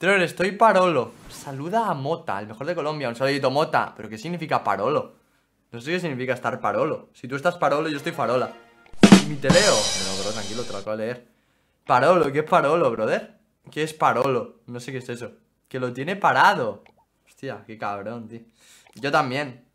Troll, estoy parolo. Saluda a Mota, el mejor de Colombia. Un saludito, Mota. ¿Pero qué significa parolo? No sé qué significa estar parolo. Si tú estás parolo, yo estoy farola. Mi te leo. No, bro, tranquilo, te lo acabo de leer. Parolo, ¿qué es parolo, brother? ¿Qué es parolo? No sé qué es eso. Que lo tiene parado. Hostia, qué cabrón, tío. Yo también.